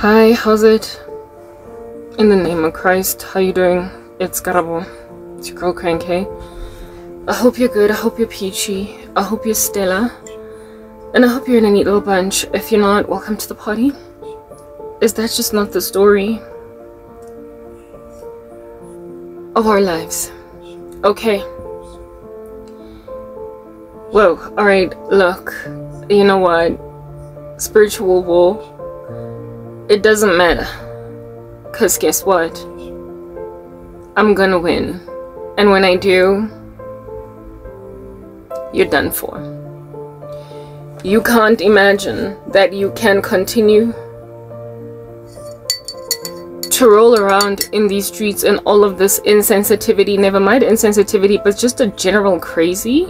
Hi, how's it? In the name of Christ, how you doing? It's Karabo. It's your girl Cranky. I hope you're good. I hope you're peachy. I hope you're Stella. And I hope you're in a neat little bunch. If you're not, welcome to the party. Is that just not the story of our lives? Okay. Whoa, alright, look. You know what? Spiritual war. It doesn't matter. Because guess what? I'm gonna win. And when I do, you're done for. You can't imagine that you can continue to roll around in these streets and all of this insensitivity, never mind insensitivity, but just a general crazy,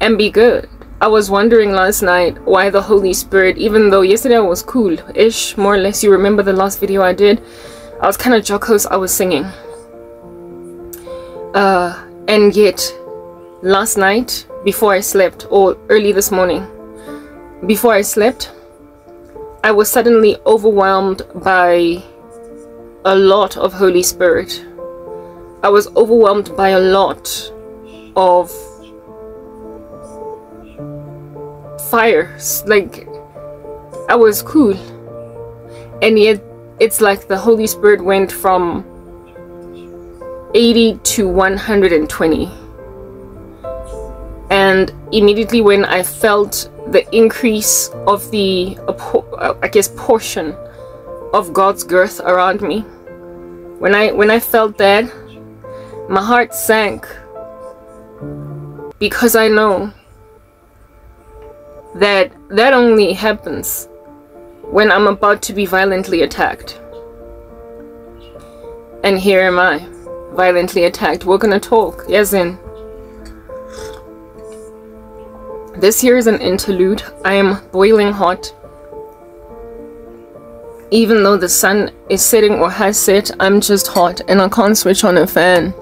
and be good. I was wondering last night why the Holy Spirit, even though yesterday I was cool-ish, more or less, you remember the last video I did, I was kind of jocose, I was singing. Uh, and yet, last night, before I slept, or early this morning, before I slept, I was suddenly overwhelmed by a lot of Holy Spirit. I was overwhelmed by a lot of fire. Like, I was cool. And yet, it's like the Holy Spirit went from 80 to 120. And immediately when I felt the increase of the, uh, I guess, portion of God's girth around me, when I when I felt that, my heart sank because I know that that only happens when I'm about to be violently attacked. And here am I, violently attacked. We're gonna talk, yes in. This here is an interlude. I am boiling hot. Even though the sun is setting or has set, I'm just hot and I can't switch on a fan.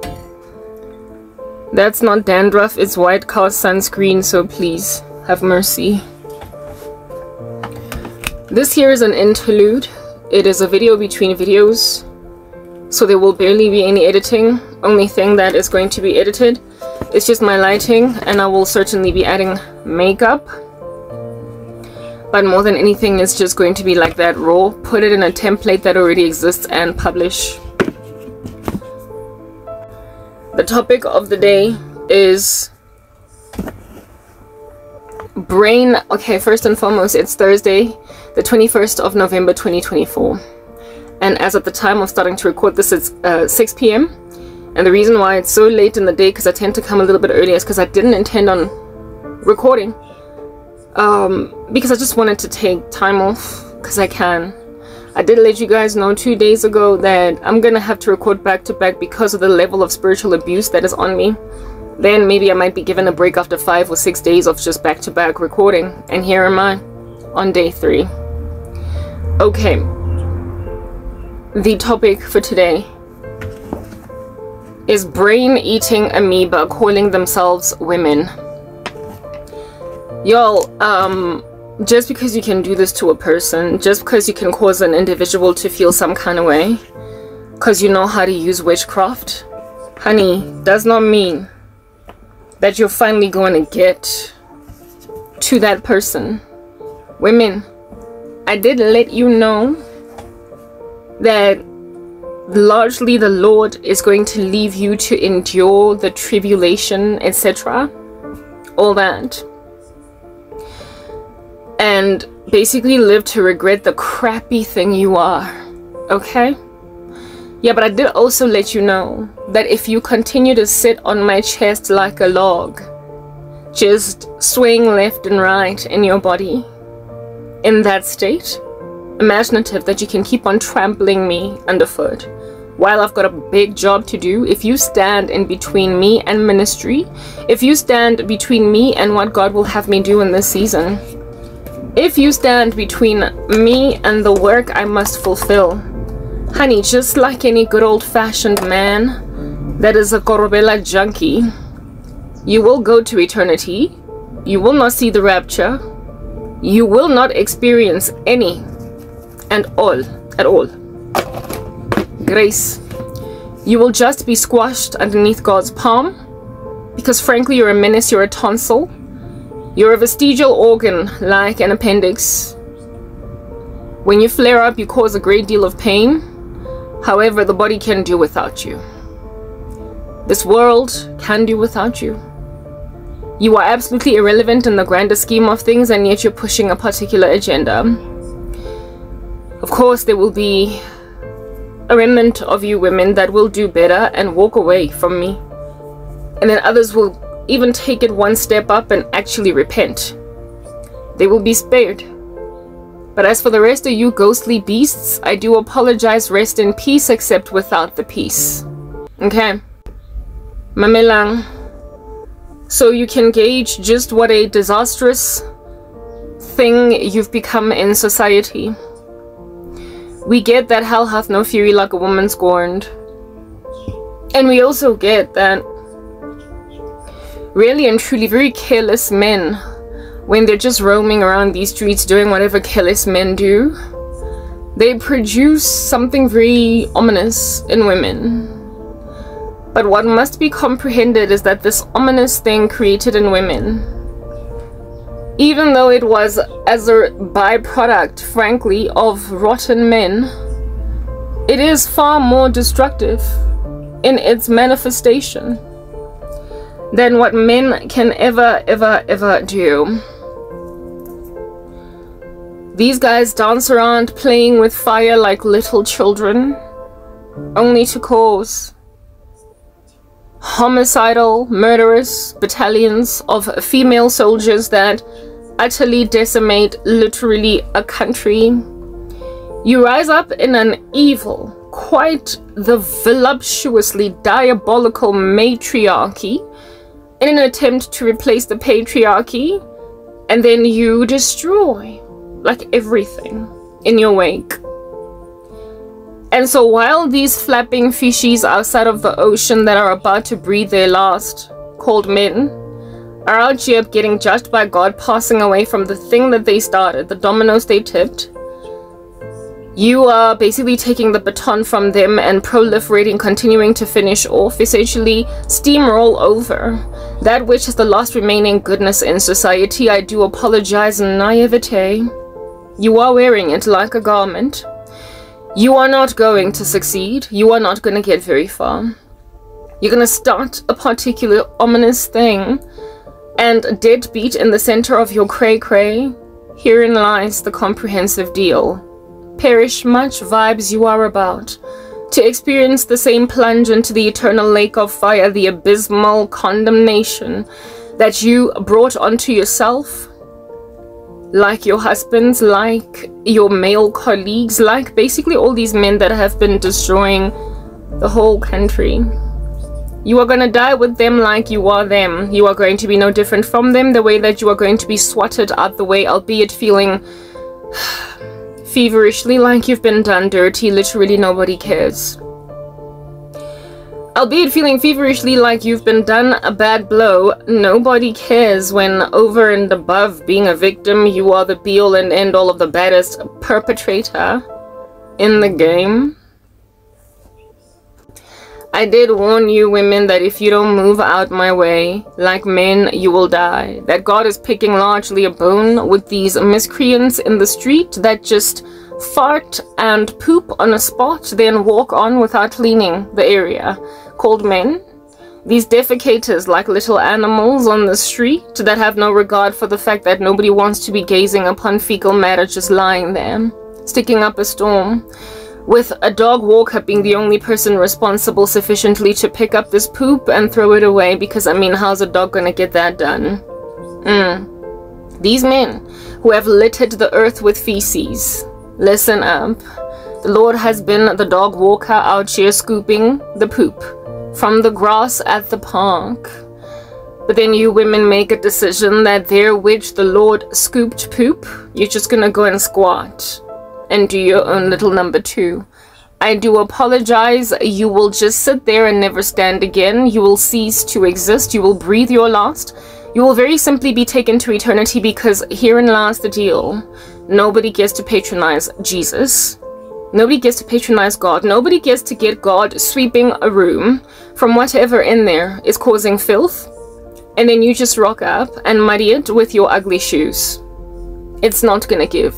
That's not dandruff, it's white cow sunscreen, so please have mercy. This here is an interlude. It is a video between videos, so there will barely be any editing. Only thing that is going to be edited is just my lighting, and I will certainly be adding makeup. But more than anything, it's just going to be like that raw. Put it in a template that already exists and publish. The topic of the day is brain okay first and foremost it's thursday the 21st of november 2024 and as at the time of starting to record this it's uh, 6 p.m and the reason why it's so late in the day because i tend to come a little bit earlier is because i didn't intend on recording. Um because i just wanted to take time off because i can. I did let you guys know two days ago that i'm gonna have to record back to back because of the level of spiritual abuse that is on me then maybe I might be given a break after five or six days of just back-to-back recording. And here am I, on day three. Okay. The topic for today is brain-eating amoeba calling themselves women. Y'all, um, just because you can do this to a person, just because you can cause an individual to feel some kind of way, because you know how to use witchcraft, honey, does not mean that you're finally going to get to that person. Women, I did let you know that largely the Lord is going to leave you to endure the tribulation, etc. All that. And basically live to regret the crappy thing you are. Okay? Yeah, but I did also let you know that if you continue to sit on my chest like a log, just swaying left and right in your body, in that state, imaginative that you can keep on trampling me underfoot while I've got a big job to do, if you stand in between me and ministry, if you stand between me and what God will have me do in this season, if you stand between me and the work I must fulfill, Honey, just like any good old-fashioned man that is a Korobela junkie, you will go to eternity. You will not see the rapture. You will not experience any and all at all. Grace. You will just be squashed underneath God's palm because frankly you're a menace, you're a tonsil. You're a vestigial organ like an appendix. When you flare up, you cause a great deal of pain. However, the body can do without you. This world can do without you. You are absolutely irrelevant in the grander scheme of things, and yet you're pushing a particular agenda. Of course, there will be a remnant of you women that will do better and walk away from me. And then others will even take it one step up and actually repent. They will be spared. But as for the rest of you ghostly beasts, I do apologize, rest in peace, except without the peace. Okay. Mamelang. So you can gauge just what a disastrous thing you've become in society. We get that hell hath no fury like a woman scorned. And we also get that really and truly very careless men when they're just roaming around these streets doing whatever careless men do they produce something very ominous in women but what must be comprehended is that this ominous thing created in women even though it was as a byproduct frankly of rotten men it is far more destructive in its manifestation than what men can ever, ever, ever do. These guys dance around playing with fire like little children, only to cause homicidal, murderous battalions of female soldiers that utterly decimate literally a country. You rise up in an evil, quite the voluptuously diabolical matriarchy in an attempt to replace the patriarchy, and then you destroy like everything in your wake. And so while these flapping fishies outside of the ocean that are about to breathe their last, called men, are out here getting judged by God, passing away from the thing that they started, the dominoes they tipped, you are basically taking the baton from them and proliferating, continuing to finish off, essentially steamroll over that which is the last remaining goodness in society. I do apologize, naivete. You are wearing it like a garment. You are not going to succeed. You are not going to get very far. You're going to start a particular ominous thing and deadbeat in the center of your cray cray. Herein lies the comprehensive deal perish much vibes you are about, to experience the same plunge into the eternal lake of fire, the abysmal condemnation that you brought onto yourself, like your husbands, like your male colleagues, like basically all these men that have been destroying the whole country. You are going to die with them like you are them. You are going to be no different from them, the way that you are going to be swatted out the way, albeit feeling feverishly like you've been done dirty, literally nobody cares. Albeit feeling feverishly like you've been done a bad blow, nobody cares when over and above being a victim, you are the be-all and end-all of the baddest perpetrator in the game. I did warn you women that if you don't move out my way, like men, you will die. That God is picking largely a bone with these miscreants in the street that just fart and poop on a spot, then walk on without cleaning the area, called men. These defecators like little animals on the street that have no regard for the fact that nobody wants to be gazing upon fecal matter just lying there, sticking up a storm with a dog walker being the only person responsible sufficiently to pick up this poop and throw it away because I mean how's a dog gonna get that done? Mm. These men who have littered the earth with feces. Listen up. The Lord has been the dog walker out here scooping the poop from the grass at the park. But then you women make a decision that there which the Lord scooped poop, you're just gonna go and squat and do your own little number two. I do apologize. You will just sit there and never stand again. You will cease to exist. You will breathe your last. You will very simply be taken to eternity because herein lies the deal. Nobody gets to patronize Jesus. Nobody gets to patronize God. Nobody gets to get God sweeping a room from whatever in there is causing filth. And then you just rock up and muddy it with your ugly shoes. It's not gonna give.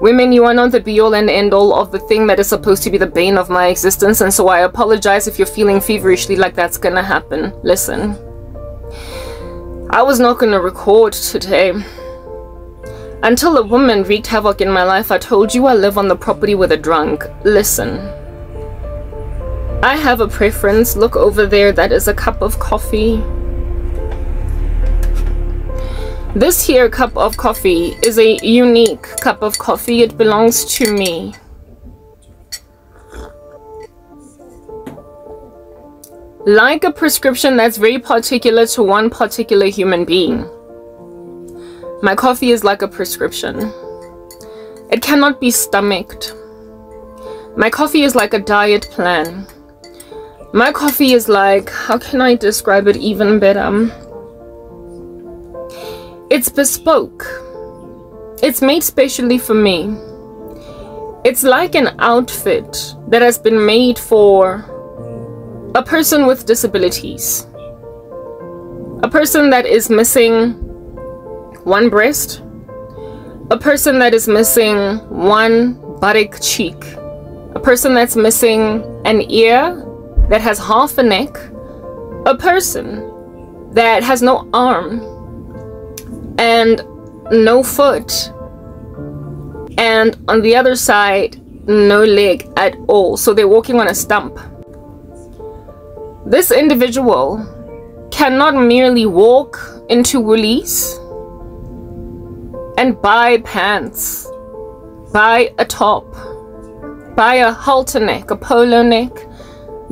Women, you are not the be all and end all of the thing that is supposed to be the bane of my existence, and so I apologize if you're feeling feverishly like that's gonna happen. Listen. I was not gonna record today. Until a woman wreaked havoc in my life, I told you I live on the property with a drunk. Listen. I have a preference. Look over there. That is a cup of coffee. This here cup of coffee is a unique cup of coffee. It belongs to me. Like a prescription that's very particular to one particular human being. My coffee is like a prescription. It cannot be stomached. My coffee is like a diet plan. My coffee is like, how can I describe it even better? It's bespoke. It's made specially for me. It's like an outfit that has been made for a person with disabilities. A person that is missing one breast, a person that is missing one buttock cheek, a person that's missing an ear that has half a neck, a person that has no arm and no foot, and on the other side, no leg at all. So they're walking on a stump. This individual cannot merely walk into Woolies and buy pants, buy a top, buy a halter neck, a polo neck.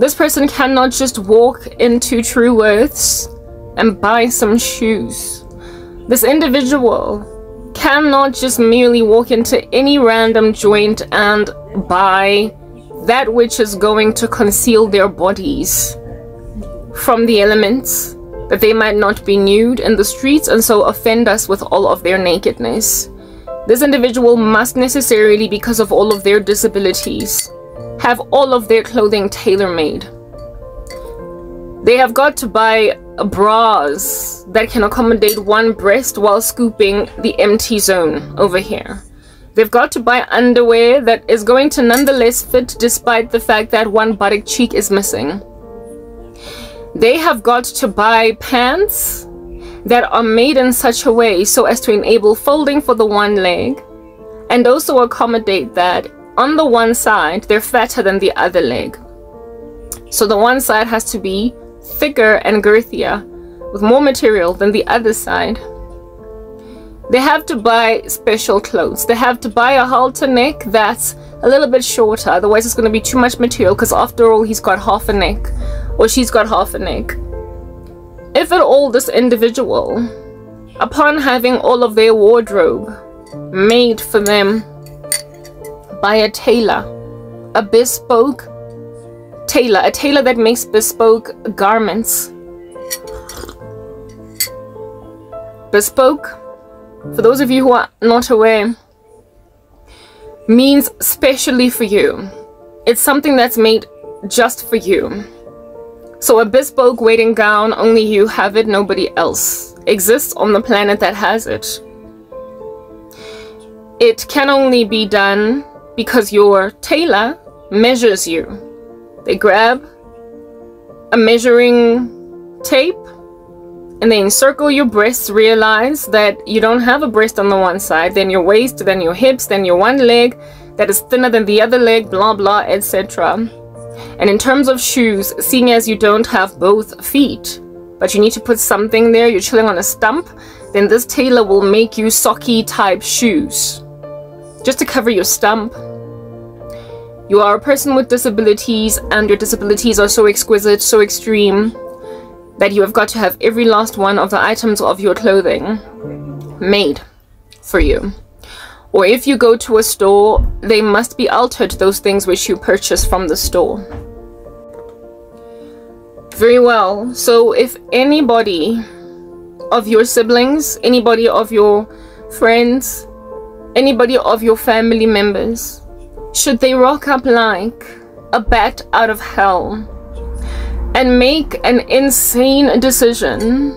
This person cannot just walk into Truworths and buy some shoes. This individual cannot just merely walk into any random joint and buy that which is going to conceal their bodies from the elements that they might not be nude in the streets and so offend us with all of their nakedness. This individual must necessarily, because of all of their disabilities, have all of their clothing tailor-made. They have got to buy bras that can accommodate one breast while scooping the empty zone over here. They've got to buy underwear that is going to nonetheless fit despite the fact that one buttock cheek is missing. They have got to buy pants that are made in such a way so as to enable folding for the one leg and also accommodate that on the one side they're fatter than the other leg. So the one side has to be thicker and girthier with more material than the other side. They have to buy special clothes. They have to buy a halter neck that's a little bit shorter, otherwise it's going to be too much material because after all he's got half a neck or she's got half a neck. If at all this individual, upon having all of their wardrobe made for them by a tailor, a bespoke tailor, a tailor that makes bespoke garments. Bespoke, for those of you who are not aware, means specially for you. It's something that's made just for you. So a bespoke wedding gown, only you have it, nobody else exists on the planet that has it. It can only be done because your tailor measures you. They grab a measuring tape and they encircle your breasts, realize that you don't have a breast on the one side, then your waist, then your hips, then your one leg that is thinner than the other leg, blah blah, etc. And in terms of shoes, seeing as you don't have both feet, but you need to put something there, you're chilling on a stump, then this tailor will make you socky type shoes. Just to cover your stump. You are a person with disabilities and your disabilities are so exquisite, so extreme, that you have got to have every last one of the items of your clothing made for you. Or if you go to a store, they must be altered, those things which you purchase from the store. Very well. So if anybody of your siblings, anybody of your friends, anybody of your family members should they rock up like a bat out of hell and make an insane decision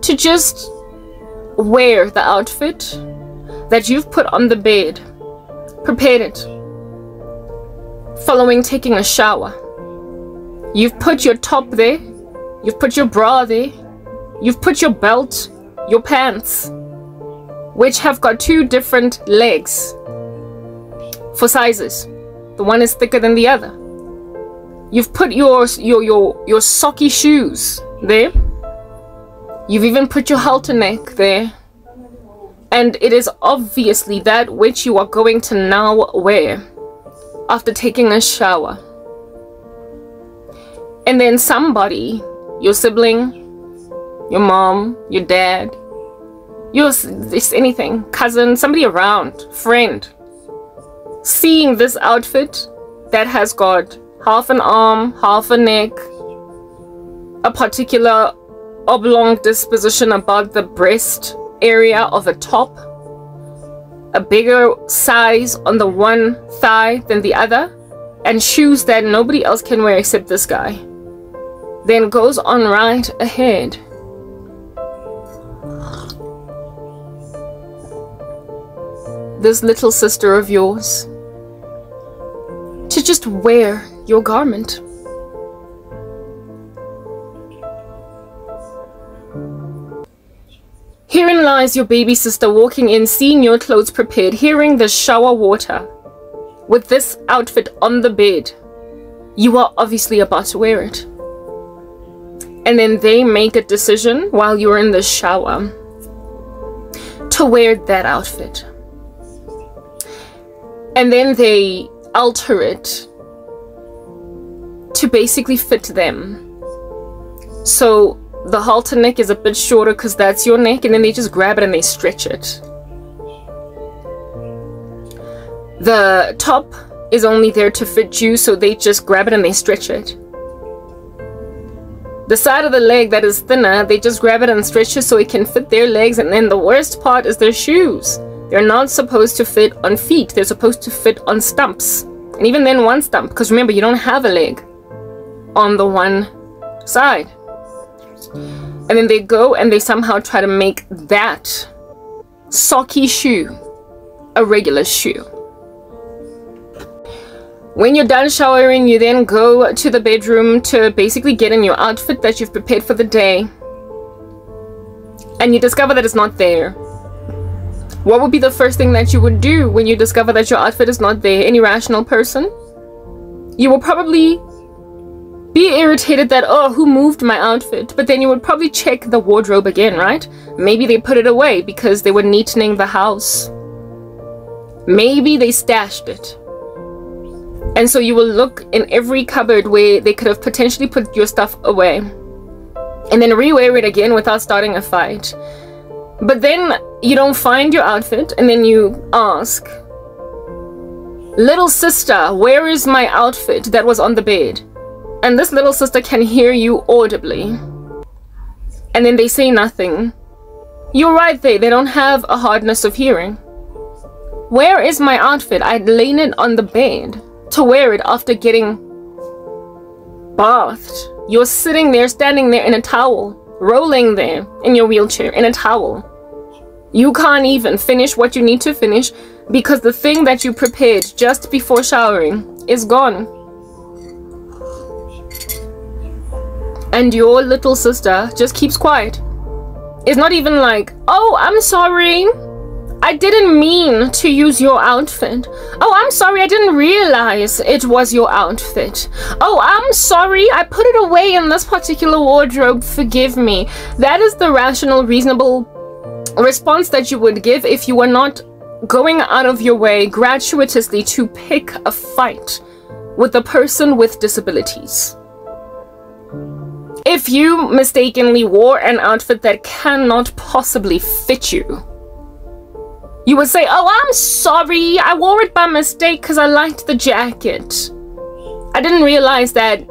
to just wear the outfit that you've put on the bed, prepared it, following taking a shower. You've put your top there, you've put your bra there, you've put your belt, your pants, which have got two different legs for sizes. The one is thicker than the other. You've put your your your your socky shoes there. You've even put your halter neck there. And it is obviously that which you are going to now wear after taking a shower. And then somebody, your sibling, your mom, your dad, your this anything, cousin, somebody around, friend, seeing this outfit that has got half an arm, half a neck, a particular oblong disposition above the breast area of a top, a bigger size on the one thigh than the other, and shoes that nobody else can wear except this guy. Then goes on right ahead. This little sister of yours just wear your garment. Herein lies your baby sister walking in, seeing your clothes prepared, hearing the shower water. With this outfit on the bed, you are obviously about to wear it. And then they make a decision while you're in the shower to wear that outfit. And then they alter it to basically fit them. So the halter neck is a bit shorter because that's your neck and then they just grab it and they stretch it. The top is only there to fit you so they just grab it and they stretch it. The side of the leg that is thinner, they just grab it and stretch it so it can fit their legs and then the worst part is their shoes. They're not supposed to fit on feet, they're supposed to fit on stumps. And even then one stump, because remember you don't have a leg on the one side. And then they go and they somehow try to make that socky shoe a regular shoe. When you're done showering, you then go to the bedroom to basically get in your outfit that you've prepared for the day. And you discover that it's not there. What would be the first thing that you would do when you discover that your outfit is not there? Any rational person? You will probably be irritated that, oh, who moved my outfit? But then you would probably check the wardrobe again, right? Maybe they put it away because they were neatening the house. Maybe they stashed it. And so you will look in every cupboard where they could have potentially put your stuff away. And then rewear it again without starting a fight. But then you don't find your outfit and then you ask, Little sister, where is my outfit that was on the bed? And this little sister can hear you audibly. And then they say nothing. You're right there, they don't have a hardness of hearing. Where is my outfit? I'd lain it on the bed to wear it after getting bathed. You're sitting there, standing there in a towel, rolling there in your wheelchair in a towel. You can't even finish what you need to finish because the thing that you prepared just before showering is gone. And your little sister just keeps quiet. It's not even like, oh, I'm sorry. I didn't mean to use your outfit. Oh, I'm sorry. I didn't realize it was your outfit. Oh, I'm sorry. I put it away in this particular wardrobe. Forgive me. That is the rational, reasonable response that you would give if you were not going out of your way gratuitously to pick a fight with a person with disabilities. If you mistakenly wore an outfit that cannot possibly fit you, you would say, Oh, I'm sorry, I wore it by mistake because I liked the jacket. I didn't realize that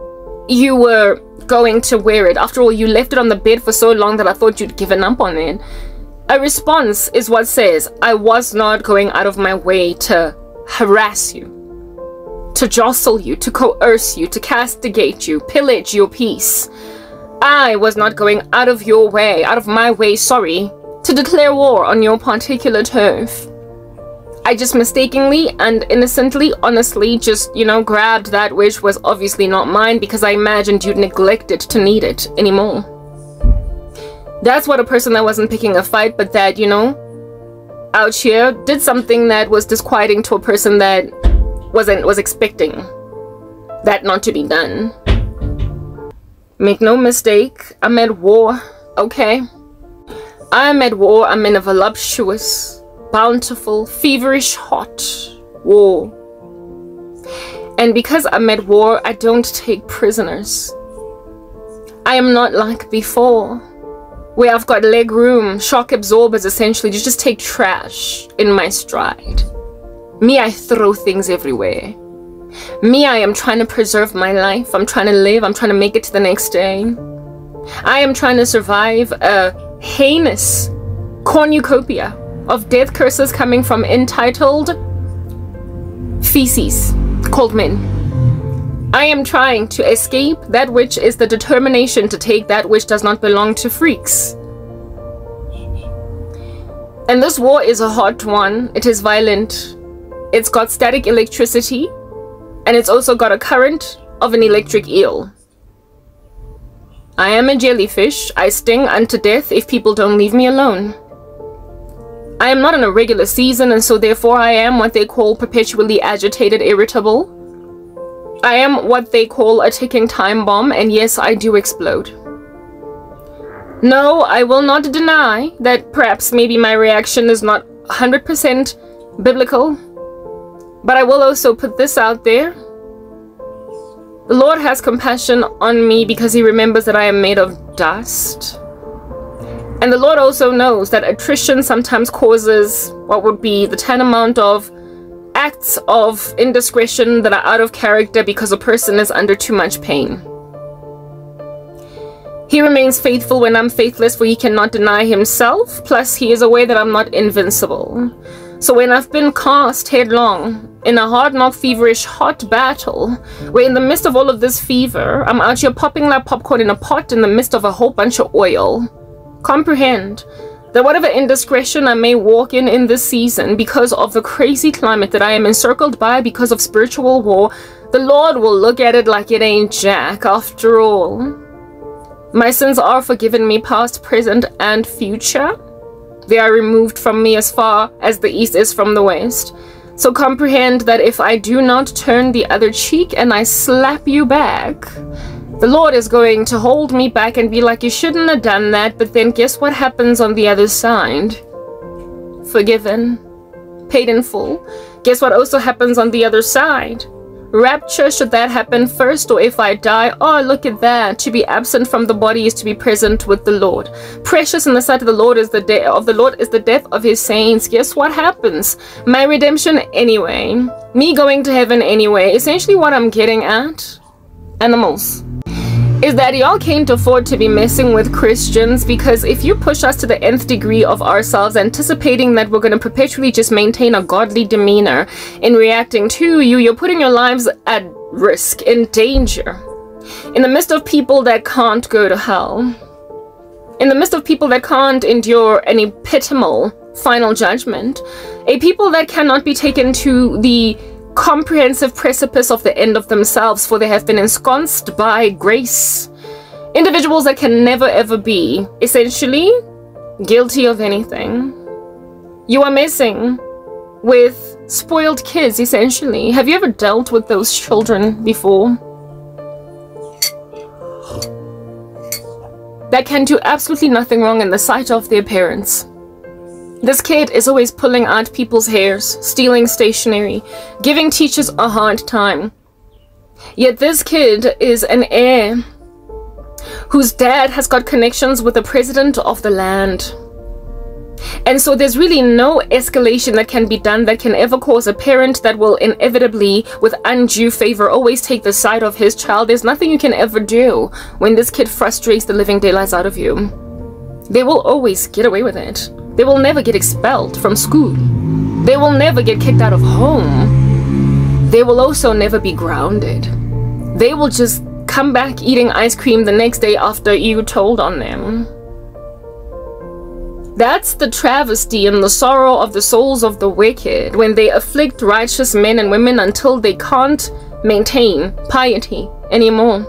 you were going to wear it. After all, you left it on the bed for so long that I thought you'd given up on it. A response is what says, I was not going out of my way to harass you. to jostle you, to coerce you, to castigate you, pillage your peace. I was not going out of your way, out of my way, sorry, to declare war on your particular turf. I just mistakenly and innocently, honestly, just, you know, grabbed that which was obviously not mine because I imagined you'd neglected to need it anymore. That's what a person that wasn't picking a fight, but that, you know, out here did something that was disquieting to a person that wasn't was expecting that not to be done. Make no mistake, I'm at war, okay? I'm at war, I'm in a voluptuous, bountiful, feverish, hot war. And because I'm at war, I don't take prisoners. I am not like before where I've got leg room, shock absorbers essentially, to just take trash in my stride. Me, I throw things everywhere. Me, I am trying to preserve my life. I'm trying to live. I'm trying to make it to the next day. I am trying to survive a heinous cornucopia of death curses coming from entitled feces called men. I am trying to escape that which is the determination to take that which does not belong to freaks. And this war is a hot one. It is violent. It's got static electricity. And it's also got a current of an electric eel. I am a jellyfish. I sting unto death if people don't leave me alone. I am not in a regular season and so therefore I am what they call perpetually agitated irritable. I am what they call a ticking time bomb, and yes, I do explode. No, I will not deny that perhaps maybe my reaction is not 100% biblical, but I will also put this out there. The Lord has compassion on me because he remembers that I am made of dust. And the Lord also knows that attrition sometimes causes what would be the tantamount of acts of indiscretion that are out of character because a person is under too much pain. He remains faithful when I'm faithless, for he cannot deny himself. Plus, he is aware that I'm not invincible. So when I've been cast headlong in a hard knock feverish hot battle, where in the midst of all of this fever, I'm out here popping like popcorn in a pot in the midst of a whole bunch of oil. Comprehend that whatever indiscretion I may walk in in this season because of the crazy climate that I am encircled by because of spiritual war, the Lord will look at it like it ain't jack after all. My sins are forgiven me past, present, and future. They are removed from me as far as the east is from the west. So comprehend that if I do not turn the other cheek and I slap you back, the Lord is going to hold me back and be like, you shouldn't have done that, but then guess what happens on the other side? Forgiven. Paid in full. Guess what also happens on the other side? Rapture, should that happen first, or if I die, oh, look at that. To be absent from the body is to be present with the Lord. Precious in the sight of the Lord is the death of the Lord is the death of his saints. Guess what happens? My redemption anyway. Me going to heaven anyway. Essentially what I'm getting at. Animals is that y'all can't afford to be messing with Christians because if you push us to the nth degree of ourselves, anticipating that we're going to perpetually just maintain a godly demeanor in reacting to you, you're putting your lives at risk, in danger. In the midst of people that can't go to hell, in the midst of people that can't endure an epitomal final judgment, a people that cannot be taken to the comprehensive precipice of the end of themselves, for they have been ensconced by grace. Individuals that can never ever be, essentially, guilty of anything. You are messing with spoiled kids, essentially. Have you ever dealt with those children before? That can do absolutely nothing wrong in the sight of their parents. This kid is always pulling out people's hairs, stealing stationery, giving teachers a hard time. Yet this kid is an heir whose dad has got connections with the president of the land. And so there's really no escalation that can be done that can ever cause a parent that will inevitably, with undue favor, always take the side of his child. There's nothing you can ever do when this kid frustrates the living daylights out of you. They will always get away with it. They will never get expelled from school. They will never get kicked out of home. they will also never be grounded. They will just come back eating ice cream the next day after you told on them. That's the travesty and the sorrow of the souls of the wicked when they afflict righteous men and women until they can't maintain piety anymore.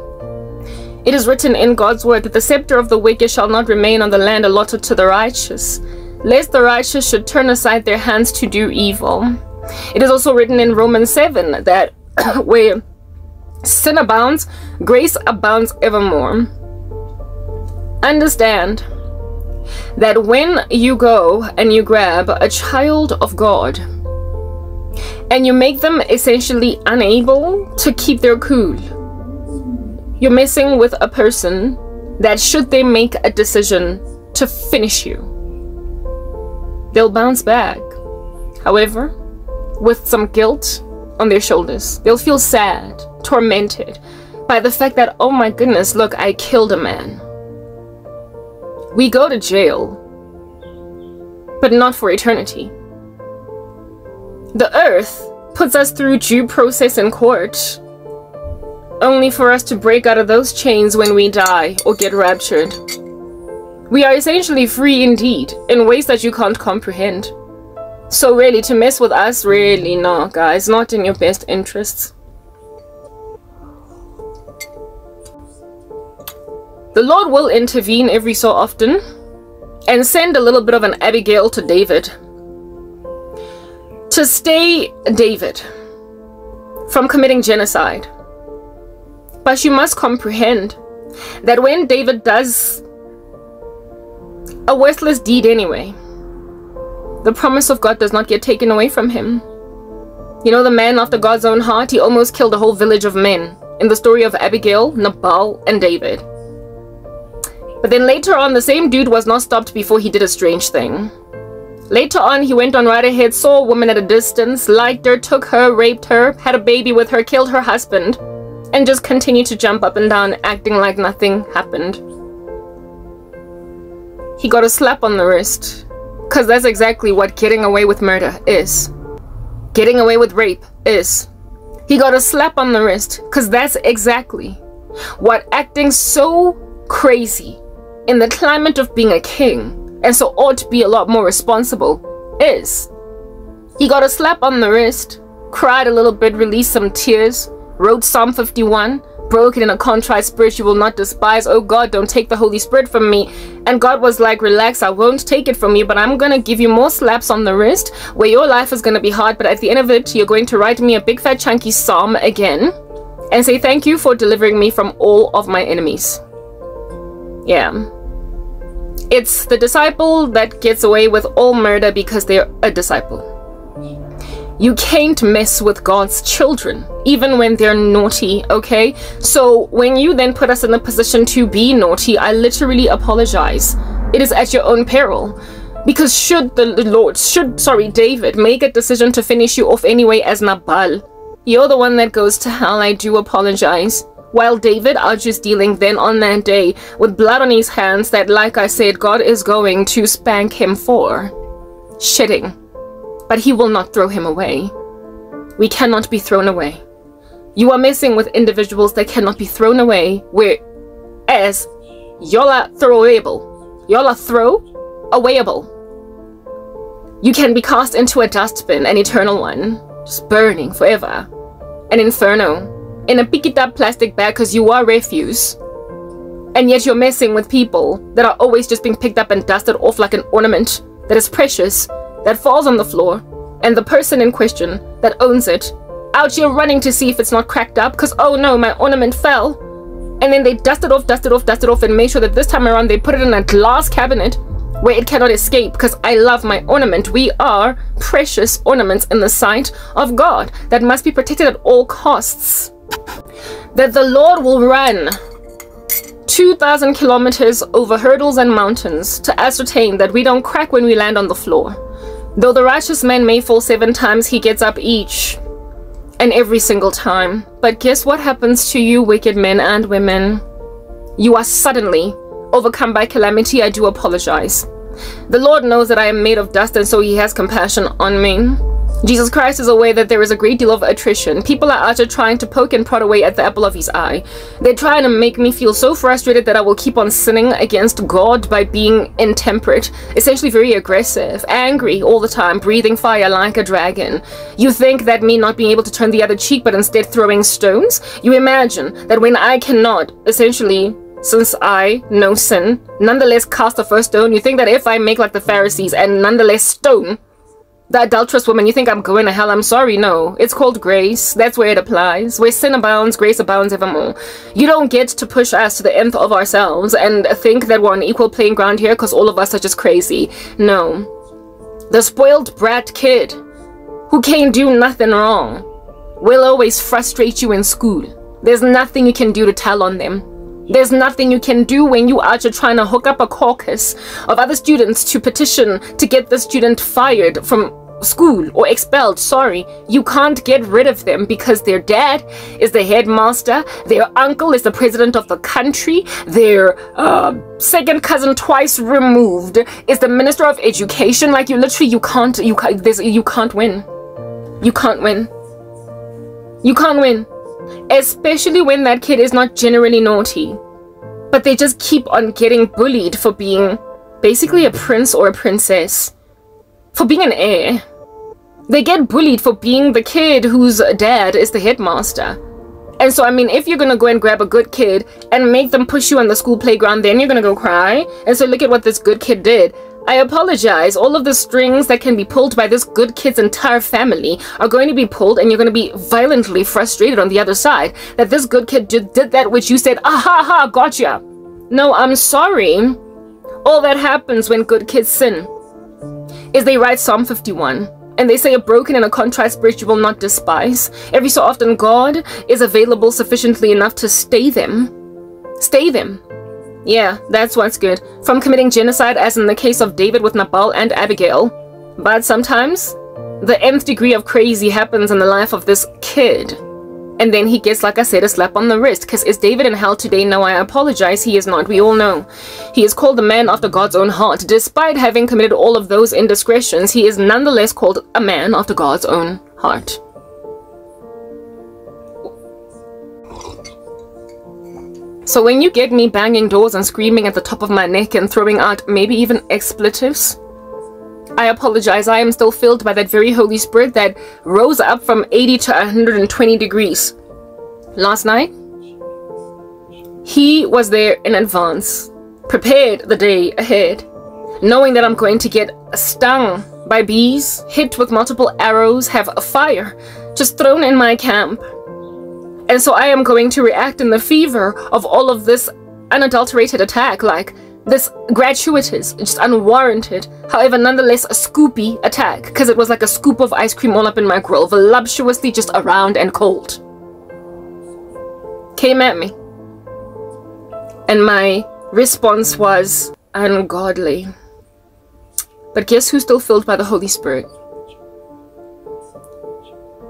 It is written in God's word that the scepter of the wicked shall not remain on the land allotted to the righteous, lest the righteous should turn aside their hands to do evil. It is also written in Romans 7 that where sin abounds, grace abounds evermore. Understand that when you go and you grab a child of God and you make them essentially unable to keep their cool, you're messing with a person that should they make a decision to finish you, they'll bounce back. However, with some guilt on their shoulders, they'll feel sad, tormented by the fact that, oh my goodness, look, I killed a man. We go to jail, but not for eternity. The earth puts us through due process in court, only for us to break out of those chains when we die or get raptured. We are essentially free indeed, in ways that you can't comprehend. So really, to mess with us, really, no, guys, not in your best interests. The Lord will intervene every so often and send a little bit of an Abigail to David to stay David from committing genocide. But you must comprehend that when David does a worthless deed anyway, the promise of God does not get taken away from him. You know, the man after God's own heart, he almost killed a whole village of men in the story of Abigail, Nabal, and David. But then later on, the same dude was not stopped before he did a strange thing. Later on, he went on right ahead, saw a woman at a distance, liked her, took her, raped her, had a baby with her, killed her husband, and just continued to jump up and down, acting like nothing happened. He got a slap on the wrist, because that's exactly what getting away with murder is. Getting away with rape is. He got a slap on the wrist, because that's exactly what acting so crazy in the climate of being a king, and so ought to be a lot more responsible, is. He got a slap on the wrist, cried a little bit, released some tears, wrote Psalm 51, broke it in a contrite spirit you will not despise. Oh God, don't take the Holy Spirit from me. And God was like, relax, I won't take it from you, but I'm gonna give you more slaps on the wrist where your life is gonna be hard, but at the end of it, you're going to write me a big fat chunky psalm again and say thank you for delivering me from all of my enemies. Yeah. It's the disciple that gets away with all murder because they're a disciple. You can't mess with God's children, even when they're naughty, okay? So when you then put us in the position to be naughty, I literally apologize. It is at your own peril. Because should the Lord, should, sorry, David make a decision to finish you off anyway as Nabal, you're the one that goes to hell, I do apologize. While David argues dealing then on that day with blood on his hands that, like I said, God is going to spank him for. Shitting. But he will not throw him away. We cannot be thrown away. You are messing with individuals that cannot be thrown away, whereas y'all are throwable. Y'all are throw awayable. You can be cast into a dustbin, an eternal one, just burning forever. An inferno in a pick it up plastic bag because you are refuse. And yet you're messing with people that are always just being picked up and dusted off like an ornament that is precious, that falls on the floor, and the person in question that owns it out here running to see if it's not cracked up because oh no, my ornament fell. And then they dust it off, dust it off, dust it off, and make sure that this time around they put it in a glass cabinet where it cannot escape because I love my ornament. We are precious ornaments in the sight of God that must be protected at all costs that the Lord will run 2,000 kilometers over hurdles and mountains to ascertain that we don't crack when we land on the floor. Though the righteous man may fall seven times, he gets up each and every single time. But guess what happens to you, wicked men and women? You are suddenly overcome by calamity. I do apologize. The Lord knows that I am made of dust and so he has compassion on me. Jesus Christ is aware that there is a great deal of attrition. People are out trying to poke and prod away at the apple of his eye. They're trying to make me feel so frustrated that I will keep on sinning against God by being intemperate, essentially very aggressive, angry all the time, breathing fire like a dragon. You think that me not being able to turn the other cheek but instead throwing stones? You imagine that when I cannot, essentially, since I, no sin, nonetheless cast the first stone, you think that if I make like the Pharisees and nonetheless stone, the adulterous woman, you think I'm going to hell? I'm sorry, no. It's called grace. That's where it applies. Where sin abounds, grace abounds evermore. You don't get to push us to the nth of ourselves and think that we're on equal playing ground here because all of us are just crazy. No. The spoiled brat kid who can't do nothing wrong will always frustrate you in school. There's nothing you can do to tell on them. There's nothing you can do when you are just trying to hook up a caucus of other students to petition to get the student fired from school or expelled. Sorry, you can't get rid of them because their dad is the headmaster, their uncle is the president of the country, their uh, second cousin twice removed is the minister of education. Like you literally, you can't, you can't, you can't win. You can't win. You can't win. Especially when that kid is not generally naughty. But they just keep on getting bullied for being basically a prince or a princess. For being an heir. They get bullied for being the kid whose dad is the headmaster. And so, I mean, if you're gonna go and grab a good kid and make them push you on the school playground, then you're gonna go cry. And so, look at what this good kid did. I apologize. All of the strings that can be pulled by this good kid's entire family are going to be pulled, and you're going to be violently frustrated on the other side that this good kid did, did that which you said, ah ha ha, gotcha. No, I'm sorry. All that happens when good kids sin is they write Psalm 51 and they say a broken and a contrite spirit you will not despise. Every so often, God is available sufficiently enough to stay them. Stay them. Yeah, that's what's good. From committing genocide, as in the case of David with Nabal and Abigail. But sometimes, the nth degree of crazy happens in the life of this kid. And then he gets, like I said, a slap on the wrist. Because is David in hell today? No, I apologize. He is not. We all know. He is called the man after God's own heart. Despite having committed all of those indiscretions, he is nonetheless called a man after God's own heart. So when you get me banging doors and screaming at the top of my neck and throwing out maybe even expletives, I apologize. I am still filled by that very Holy Spirit that rose up from 80 to 120 degrees. Last night, He was there in advance, prepared the day ahead, knowing that I'm going to get stung by bees, hit with multiple arrows, have a fire just thrown in my camp. And so I am going to react in the fever of all of this unadulterated attack, like this gratuitous, just unwarranted, however, nonetheless a scoopy attack, because it was like a scoop of ice cream all up in my grill, voluptuously just around and cold. Came at me. And my response was ungodly. But guess who's still filled by the Holy Spirit?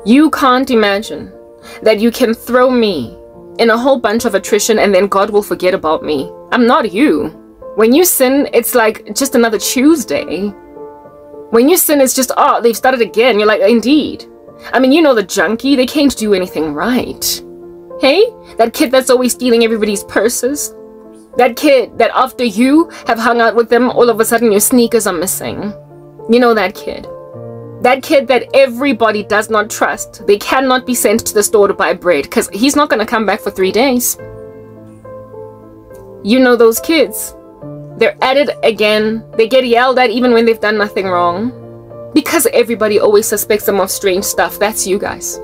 You can't imagine that you can throw me in a whole bunch of attrition and then God will forget about me. I'm not you. When you sin, it's like just another Tuesday. When you sin, it's just, oh, they've started again. You're like, indeed. I mean, you know the junkie, they can't do anything right. Hey? That kid that's always stealing everybody's purses? That kid that after you have hung out with them, all of a sudden your sneakers are missing. You know that kid. That kid that everybody does not trust. They cannot be sent to the store to buy bread because he's not going to come back for three days. You know those kids. They're at it again. They get yelled at even when they've done nothing wrong. Because everybody always suspects them of strange stuff. That's you guys.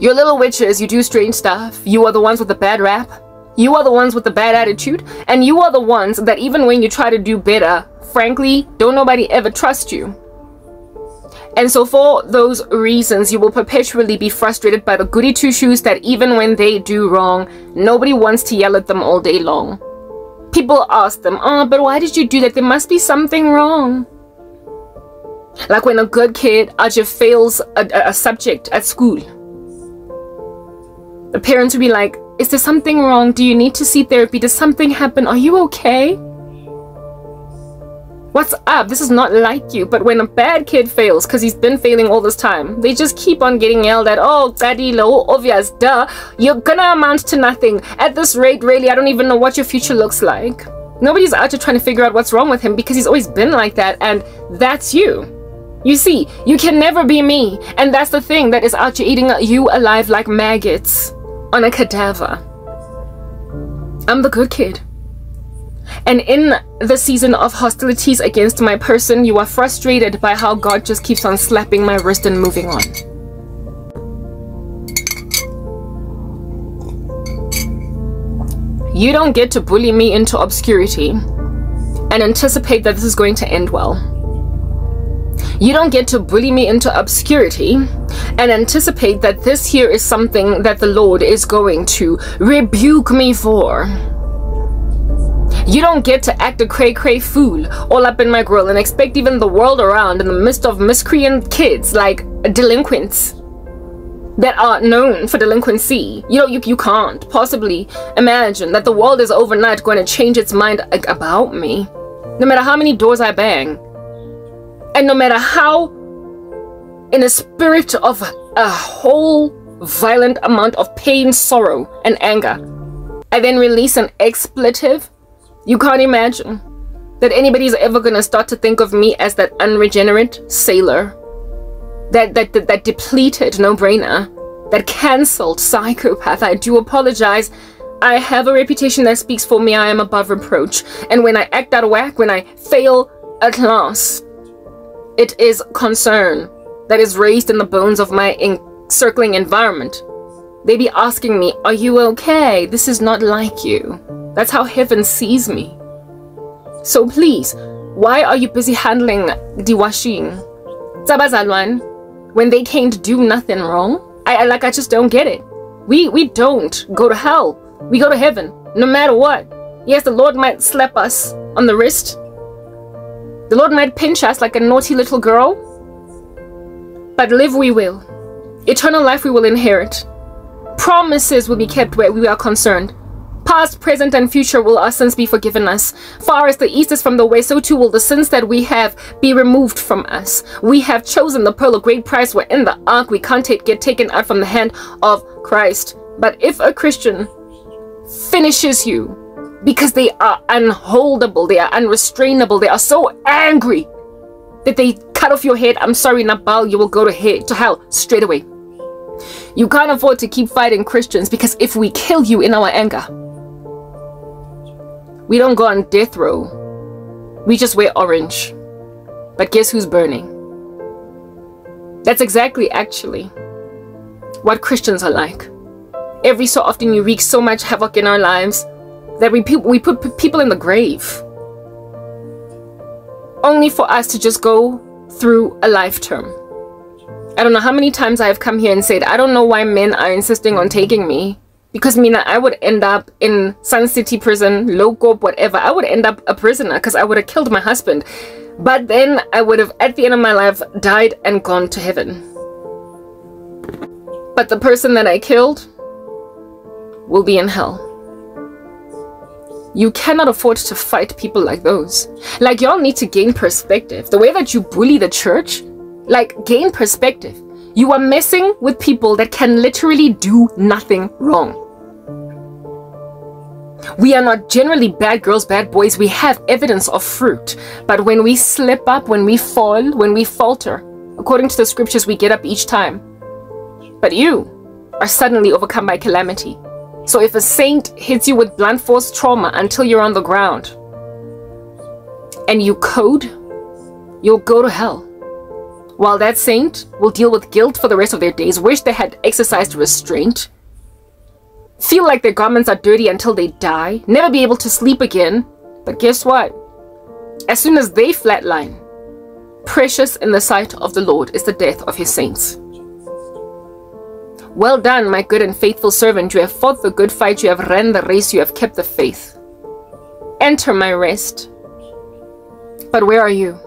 You're little witches. You do strange stuff. You are the ones with the bad rap. You are the ones with the bad attitude. And you are the ones that even when you try to do better, frankly, don't nobody ever trust you. And so for those reasons, you will perpetually be frustrated by the goody two-shoes that even when they do wrong, nobody wants to yell at them all day long. People ask them, oh, but why did you do that? There must be something wrong. Like when a good kid actually fails a, a subject at school. The parents would be like, is there something wrong? Do you need to see therapy? Does something happen? Are you okay? What's up? This is not like you. But when a bad kid fails, because he's been failing all this time, they just keep on getting yelled at. Oh, daddy, low, obvious, duh. You're gonna amount to nothing. At this rate, really, I don't even know what your future looks like. Nobody's out there trying to figure out what's wrong with him because he's always been like that, and that's you. You see, you can never be me, and that's the thing that is out here eating you alive like maggots on a cadaver. I'm the good kid. And in the season of hostilities against my person, you are frustrated by how God just keeps on slapping my wrist and moving on. You don't get to bully me into obscurity and anticipate that this is going to end well. You don't get to bully me into obscurity and anticipate that this here is something that the Lord is going to rebuke me for. You don't get to act a cray cray fool all up in my grill and expect even the world around in the midst of miscreant kids like delinquents that are known for delinquency. You know, you, you can't possibly imagine that the world is overnight going to change its mind about me. No matter how many doors I bang. And no matter how, in a spirit of a whole violent amount of pain, sorrow, and anger, I then release an expletive you can't imagine that anybody's ever gonna start to think of me as that unregenerate sailor. That that that, that depleted no-brainer. That cancelled psychopath. I do apologize. I have a reputation that speaks for me. I am above reproach. And when I act out of whack, when I fail at last, it is concern that is raised in the bones of my encircling environment. They be asking me, Are you okay? This is not like you. That's how heaven sees me. So please, why are you busy handling the washing? Tabazalwan, when they can't do nothing wrong? I, I like I just don't get it. We we don't go to hell. We go to heaven, no matter what. Yes, the Lord might slap us on the wrist. The Lord might pinch us like a naughty little girl. But live we will. Eternal life we will inherit. Promises will be kept where we are concerned. Past, present, and future will our sins be forgiven us. Far as the east is from the west, so too will the sins that we have be removed from us. We have chosen the pearl of great price. We're in the ark. We can't get taken out from the hand of Christ. But if a Christian finishes you because they are unholdable, they are unrestrainable, they are so angry that they cut off your head, I'm sorry, Nabal, you will go to, hell, to hell straight away. You can't afford to keep fighting Christians because if we kill you in our anger, we don't go on death row. We just wear orange. But guess who's burning? That's exactly, actually, what Christians are like. Every so often you wreak so much havoc in our lives that we, we put people in the grave. Only for us to just go through a life term. I don't know how many times I have come here and said, I don't know why men are insisting on taking me because Mina, I would end up in Sun City prison, loco, whatever. I would end up a prisoner because I would have killed my husband. But then I would have, at the end of my life, died and gone to heaven. But the person that I killed will be in hell. You cannot afford to fight people like those. Like, y'all need to gain perspective. The way that you bully the church, like, gain perspective. You are messing with people that can literally do nothing wrong. We are not generally bad girls, bad boys. We have evidence of fruit. But when we slip up, when we fall, when we falter, according to the scriptures, we get up each time. But you are suddenly overcome by calamity. So if a saint hits you with blunt force trauma until you're on the ground and you code, you'll go to hell. While that saint will deal with guilt for the rest of their days, wish they had exercised restraint, feel like their garments are dirty until they die, never be able to sleep again. But guess what? As soon as they flatline, precious in the sight of the Lord is the death of his saints. Well done, my good and faithful servant. You have fought the good fight, you have ran the race, you have kept the faith. Enter my rest. But where are you?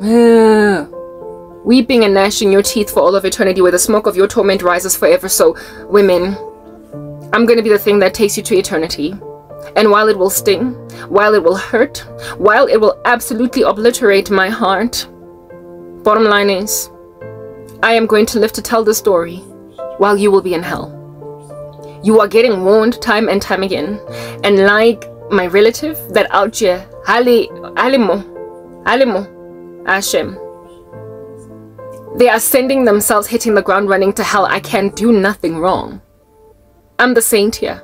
Weeping and gnashing your teeth for all of eternity, where the smoke of your torment rises forever. So, women, I'm going to be the thing that takes you to eternity. And while it will sting, while it will hurt, while it will absolutely obliterate my heart, bottom line is, I am going to live to tell the story while you will be in hell. You are getting warned time and time again. And like my relative that out here, Ali, Alimo, Alimo, Hashem, they are sending themselves hitting the ground running to hell. I can do nothing wrong. I'm the saint here.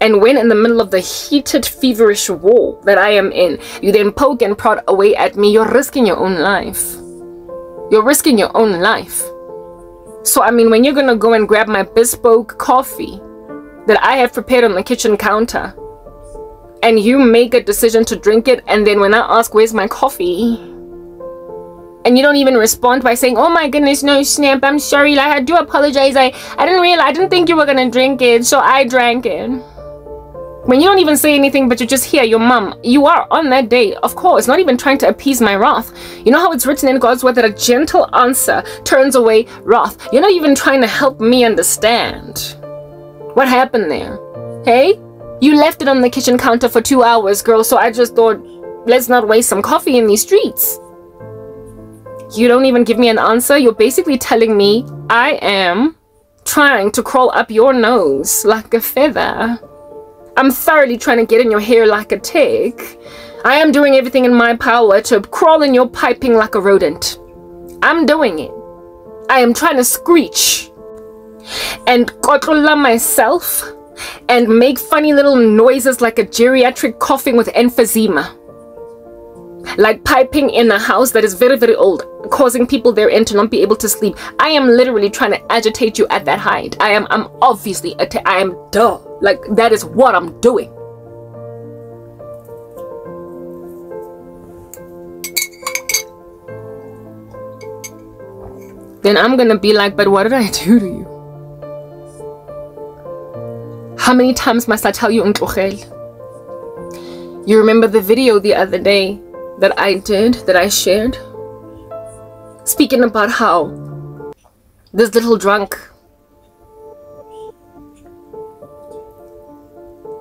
And when in the middle of the heated, feverish war that I am in, you then poke and prod away at me, you're risking your own life. You're risking your own life. So, I mean, when you're gonna go and grab my bespoke coffee that I have prepared on the kitchen counter, and you make a decision to drink it, and then when I ask, Where's my coffee? And you don't even respond by saying, Oh my goodness, no, Snap, I'm sorry, like, I do apologize. I, I didn't realize, I didn't think you were gonna drink it, so I drank it. When you don't even say anything, but you just hear your mom, you are on that day, of course, not even trying to appease my wrath. You know how it's written in God's word that a gentle answer turns away wrath. You're not even trying to help me understand. What happened there? Hey? You left it on the kitchen counter for two hours, girl, so I just thought, let's not waste some coffee in these streets. You don't even give me an answer. You're basically telling me I am trying to crawl up your nose like a feather. I'm thoroughly trying to get in your hair like a tick. I am doing everything in my power to crawl in your piping like a rodent. I'm doing it. I am trying to screech and kotola myself and make funny little noises like a geriatric coughing with emphysema. Like piping in a house that is very, very old, causing people therein to not be able to sleep. I am literally trying to agitate you at that height. I am, I'm obviously, I am duh. Like, that is what I'm doing. Then I'm gonna be like, but what did I do to you? How many times must I tell you? You remember the video the other day that I did, that I shared? Speaking about how this little drunk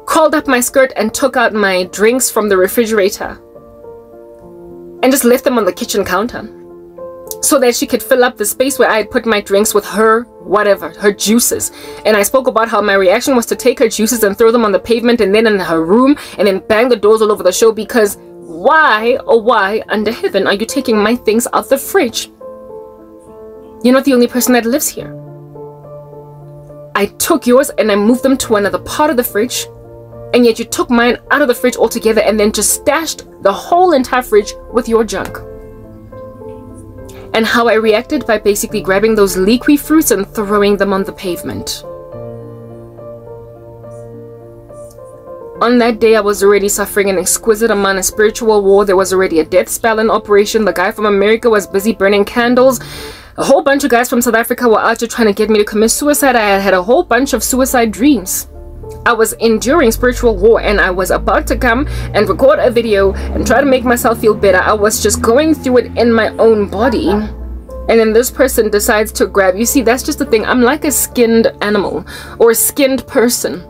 called up my skirt and took out my drinks from the refrigerator and just left them on the kitchen counter so that she could fill up the space where I had put my drinks with her whatever, her juices. And I spoke about how my reaction was to take her juices and throw them on the pavement and then in her room and then bang the doors all over the show because why, oh why under heaven are you taking my things out the fridge? You're not the only person that lives here. I took yours and I moved them to another part of the fridge and yet you took mine out of the fridge altogether and then just stashed the whole entire fridge with your junk. And how I reacted by basically grabbing those liqui fruits and throwing them on the pavement. On that day, I was already suffering an exquisite amount of spiritual war. There was already a death spell in operation. The guy from America was busy burning candles. A whole bunch of guys from South Africa were out there trying to get me to commit suicide. I had had a whole bunch of suicide dreams. I was enduring spiritual war and I was about to come and record a video and try to make myself feel better. I was just going through it in my own body. And then this person decides to grab. You see, that's just the thing. I'm like a skinned animal or a skinned person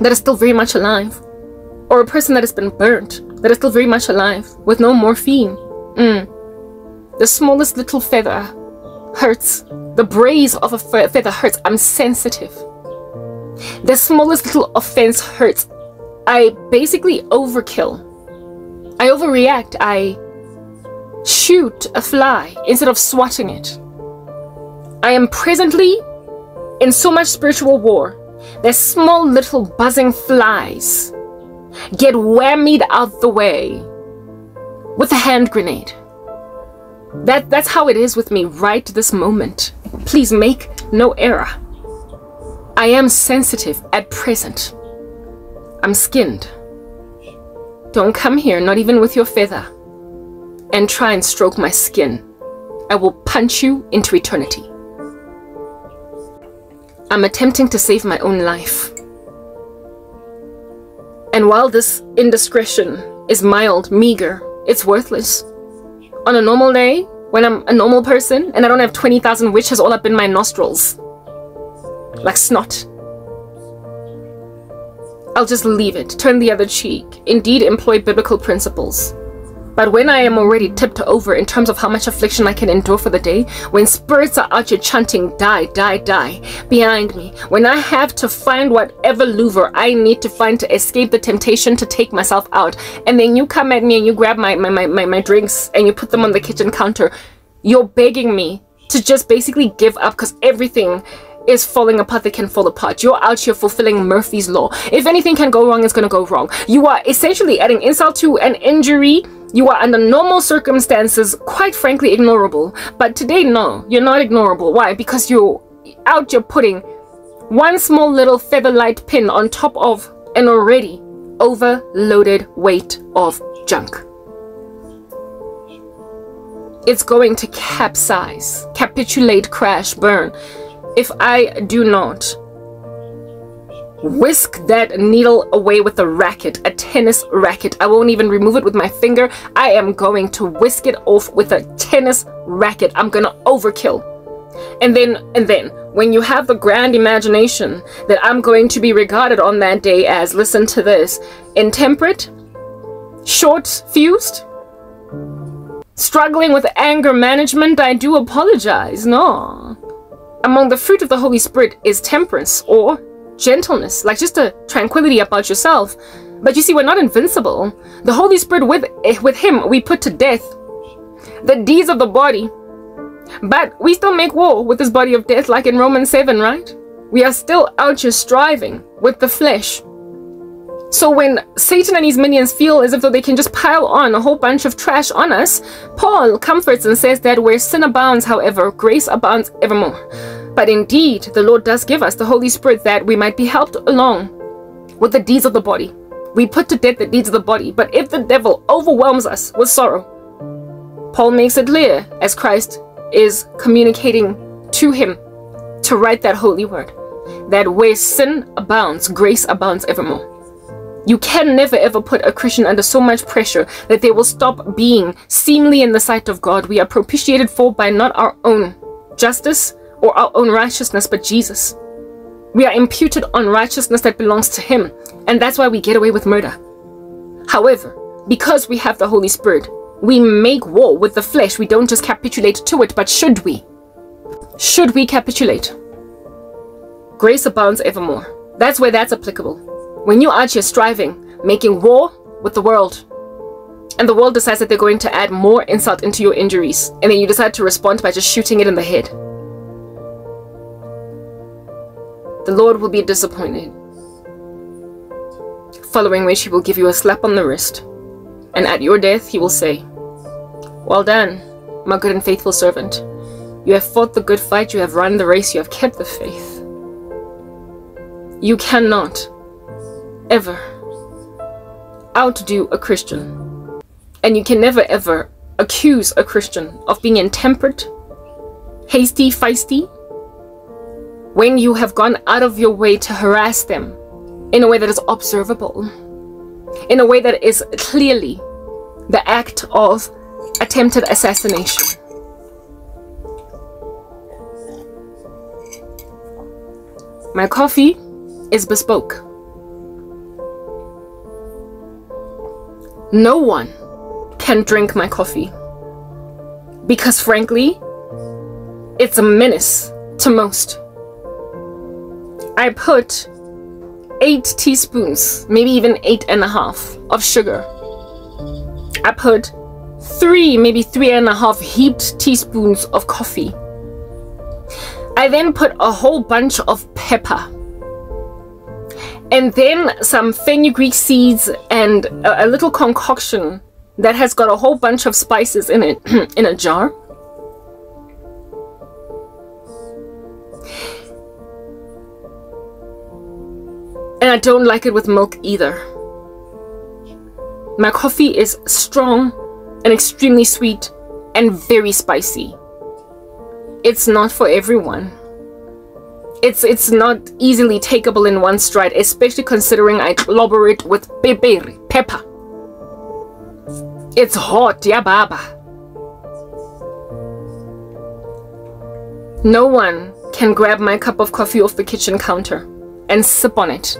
that is still very much alive. Or a person that has been burnt that is still very much alive with no morphine. Mm. The smallest little feather hurts. The braze of a feather hurts. I'm sensitive. The smallest little offense hurts. I basically overkill. I overreact. I shoot a fly instead of swatting it. I am presently in so much spiritual war that small little buzzing flies get whammied out the way with a hand grenade. That, that's how it is with me right this moment. Please make no error. I am sensitive at present. I'm skinned. Don't come here, not even with your feather, and try and stroke my skin. I will punch you into eternity. I'm attempting to save my own life. And while this indiscretion is mild, meager, it's worthless. On a normal day, when I'm a normal person and I don't have 20,000 witches all up in my nostrils, like snot. I'll just leave it, turn the other cheek, indeed employ biblical principles. But when I am already tipped over in terms of how much affliction I can endure for the day, when spirits are out here chanting, die, die, die, behind me, when I have to find whatever louver I need to find to escape the temptation to take myself out, and then you come at me and you grab my, my, my, my, my drinks and you put them on the kitchen counter, you're begging me to just basically give up because everything is falling apart, they can fall apart. You're out here fulfilling Murphy's Law. If anything can go wrong, it's going to go wrong. You are essentially adding insult to an injury you are under normal circumstances quite frankly ignorable. But today, no, you're not ignorable. Why? Because you're out you're putting one small little feather light pin on top of an already overloaded weight of junk. It's going to capsize, capitulate, crash, burn if I do not whisk that needle away with a racket, a tennis racket. I won't even remove it with my finger. I am going to whisk it off with a tennis racket. I'm gonna overkill. And then, and then, when you have the grand imagination that I'm going to be regarded on that day as, listen to this, intemperate, short fused, struggling with anger management, I do apologize. No. Among the fruit of the Holy Spirit is temperance or gentleness, like just a tranquility about yourself. But you see, we're not invincible. The Holy Spirit, with, eh, with Him, we put to death the deeds of the body. But we still make war with this body of death, like in Romans 7, right? We are still out here striving with the flesh. So when Satan and his minions feel as if though they can just pile on a whole bunch of trash on us, Paul comforts and says that where sin abounds, however, grace abounds evermore. But indeed, the Lord does give us the Holy Spirit that we might be helped along with the deeds of the body. We put to death the deeds of the body, but if the devil overwhelms us with sorrow, Paul makes it clear as Christ is communicating to him to write that holy word that where sin abounds, grace abounds evermore. You can never ever put a Christian under so much pressure that they will stop being seemly in the sight of God. We are propitiated for by not our own justice or our own righteousness, but Jesus. We are imputed on righteousness that belongs to Him, and that's why we get away with murder. However, because we have the Holy Spirit, we make war with the flesh. We don't just capitulate to it, but should we? Should we capitulate? Grace abounds evermore. That's where that's applicable. When you're out here striving, making war with the world, and the world decides that they're going to add more insult into your injuries, and then you decide to respond by just shooting it in the head, the Lord will be disappointed. Following which he will give you a slap on the wrist, and at your death he will say, Well done, my good and faithful servant. You have fought the good fight, you have run the race, you have kept the faith. You cannot ever outdo a Christian. And you can never ever accuse a Christian of being intemperate, hasty, feisty, when you have gone out of your way to harass them in a way that is observable, in a way that is clearly the act of attempted assassination. My coffee is bespoke. No one can drink my coffee. Because frankly, it's a menace to most. I put eight teaspoons, maybe even eight and a half of sugar. I put three, maybe three and a half heaped teaspoons of coffee. I then put a whole bunch of pepper and then some fenugreek seeds and a, a little concoction that has got a whole bunch of spices in it in a jar. And I don't like it with milk either. My coffee is strong and extremely sweet and very spicy. It's not for everyone it's it's not easily takeable in one stride, especially considering I clobber it with pepper. Pepper. It's hot, yeah, baba. No one can grab my cup of coffee off the kitchen counter and sip on it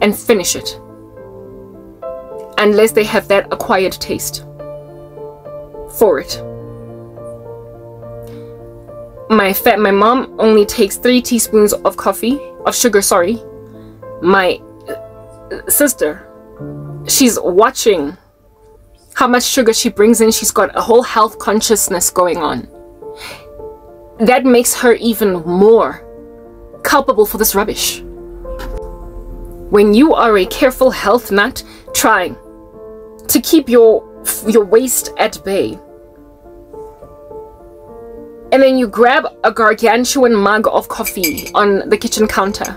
and finish it. Unless they have that acquired taste for it. My fat my mom only takes 3 teaspoons of coffee, of sugar, sorry. My uh, sister, she's watching how much sugar she brings in. She's got a whole health consciousness going on. That makes her even more culpable for this rubbish. When you are a careful health nut trying to keep your your waist at bay, and then you grab a gargantuan mug of coffee on the kitchen counter,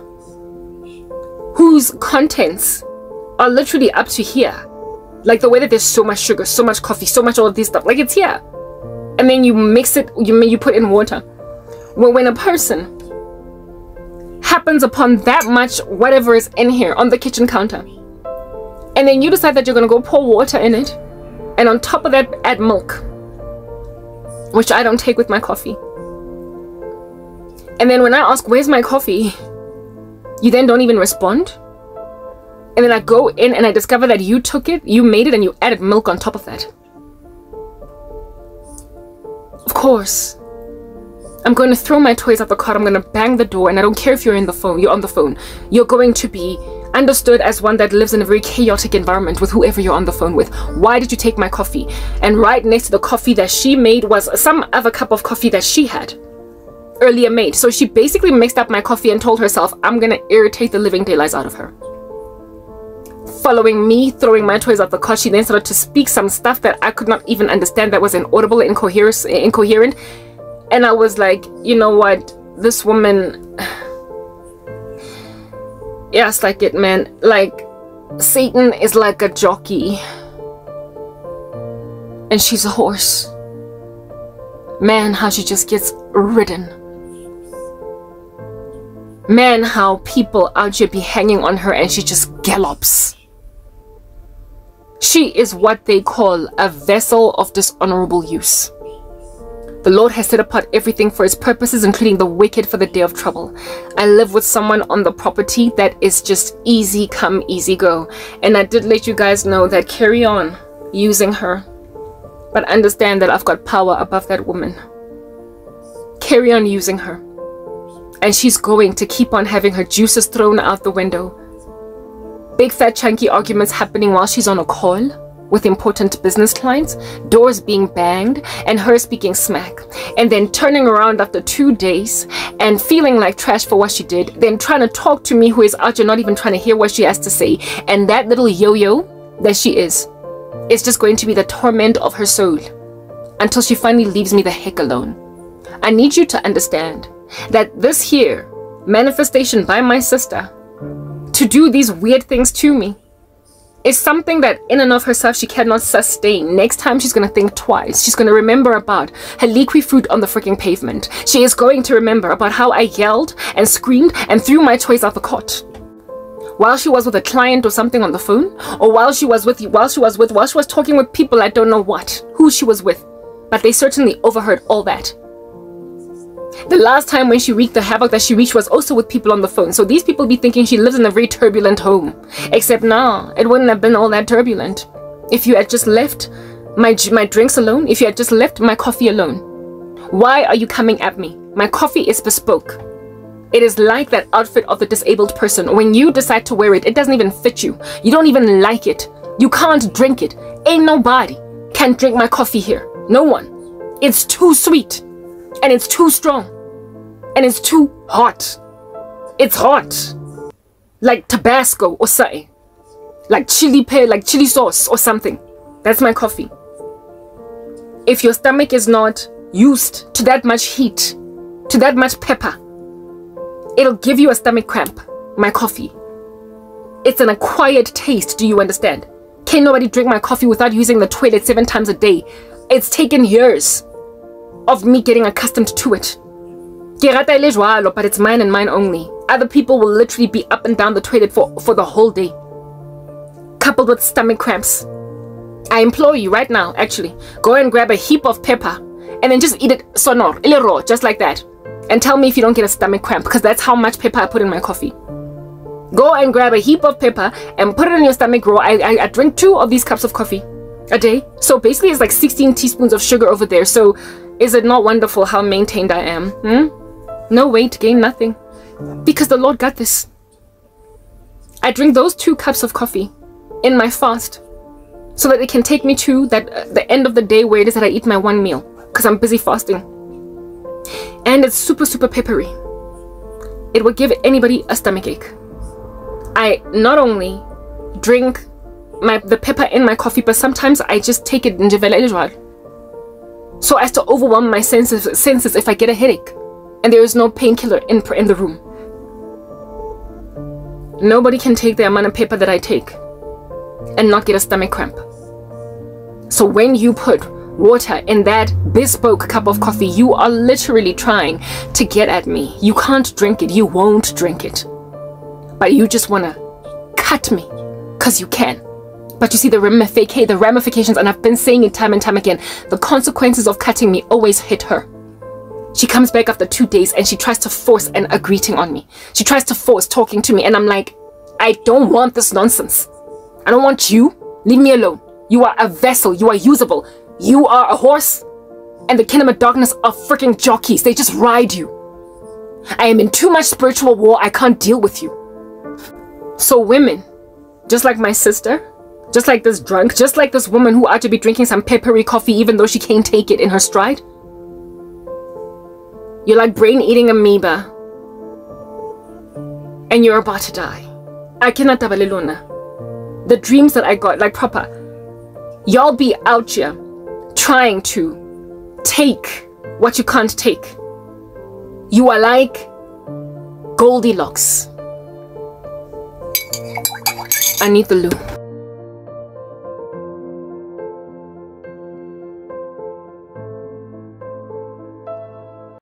whose contents are literally up to here. Like the way that there's so much sugar, so much coffee, so much all of this stuff. Like it's here. And then you mix it, you, you put in water. Well, when a person happens upon that much whatever is in here on the kitchen counter, and then you decide that you're going to go pour water in it, and on top of that add milk, which I don't take with my coffee. And then when I ask, where's my coffee? You then don't even respond. And then I go in and I discover that you took it, you made it, and you added milk on top of that. Of course. I'm going to throw my toys out the car. I'm going to bang the door, and I don't care if you're in the phone. You're on the phone. You're going to be understood as one that lives in a very chaotic environment with whoever you're on the phone with. Why did you take my coffee? And right next to the coffee that she made was some other cup of coffee that she had earlier made. So she basically mixed up my coffee and told herself, I'm gonna irritate the living daylights out of her. Following me throwing my toys out the car, she then started to speak some stuff that I could not even understand that was inaudible, incoherent, incoherent. And I was like, you know what? This woman Yes, like it, man. Like, Satan is like a jockey. And she's a horse. Man, how she just gets ridden. Man, how people out here be hanging on her and she just gallops. She is what they call a vessel of dishonorable use. The Lord has set apart everything for his purposes, including the wicked for the day of trouble. I live with someone on the property that is just easy come, easy go. And I did let you guys know that carry on using her. But understand that I've got power above that woman. Carry on using her. And she's going to keep on having her juices thrown out the window. Big fat chunky arguments happening while she's on a call with important business clients, doors being banged, and her speaking smack, and then turning around after two days and feeling like trash for what she did, then trying to talk to me who is out here not even trying to hear what she has to say, and that little yo-yo that she is, is just going to be the torment of her soul until she finally leaves me the heck alone. I need you to understand that this here manifestation by my sister to do these weird things to me is something that in and of herself she cannot sustain. Next time she's gonna think twice. She's gonna remember about her Liqui Fruit on the freaking pavement. She is going to remember about how I yelled and screamed and threw my toys out the cot. While she was with a client or something on the phone, or while she was with while she was with while she was talking with people I don't know what, who she was with. But they certainly overheard all that. The last time when she wreaked the havoc that she reached was also with people on the phone. So these people be thinking she lives in a very turbulent home. Except nah, it wouldn't have been all that turbulent. If you had just left my, my drinks alone, if you had just left my coffee alone. Why are you coming at me? My coffee is bespoke. It is like that outfit of the disabled person. When you decide to wear it, it doesn't even fit you. You don't even like it. You can't drink it. Ain't nobody can drink my coffee here. No one. It's too sweet and it's too strong and it's too hot. It's hot. Like Tabasco or something. Like chili pepper, like chili sauce or something. That's my coffee. If your stomach is not used to that much heat, to that much pepper, it'll give you a stomach cramp. My coffee. It's an acquired taste, do you understand? Can nobody drink my coffee without using the toilet seven times a day? It's taken years of me getting accustomed to it. But it's mine and mine only. Other people will literally be up and down the toilet for, for the whole day. Coupled with stomach cramps. I implore you right now, actually, go and grab a heap of pepper and then just eat it sonor, raw, just like that. And tell me if you don't get a stomach cramp because that's how much pepper I put in my coffee. Go and grab a heap of pepper and put it in your stomach, bro. I, I, I drink two of these cups of coffee a day. So basically it's like 16 teaspoons of sugar over there. So is it not wonderful how maintained I am? Hmm? No weight gain, nothing. Because the Lord got this. I drink those two cups of coffee in my fast so that it can take me to that uh, the end of the day where it is that I eat my one meal because I'm busy fasting. And it's super, super peppery. It would give anybody a stomach ache. I not only drink my the pepper in my coffee, but sometimes I just take it in so as to overwhelm my senses senses if I get a headache and there is no painkiller in in the room. Nobody can take the amount of paper that I take and not get a stomach cramp. So when you put water in that bespoke cup of coffee, you are literally trying to get at me. You can't drink it. You won't drink it. But you just want to cut me because you can. But you see the, the ramifications, and I've been saying it time and time again, the consequences of cutting me always hit her. She comes back after two days and she tries to force an a greeting on me. She tries to force talking to me and I'm like, I don't want this nonsense. I don't want you. Leave me alone. You are a vessel. You are usable. You are a horse. And the kingdom of darkness are freaking jockeys. They just ride you. I am in too much spiritual war. I can't deal with you. So women, just like my sister, just like this drunk, just like this woman who ought to be drinking some peppery coffee even though she can't take it in her stride. You're like brain-eating amoeba. And you're about to die. I cannot tabalelona. The dreams that I got, like proper. Y'all be out here trying to take what you can't take. You are like Goldilocks. I need the loo.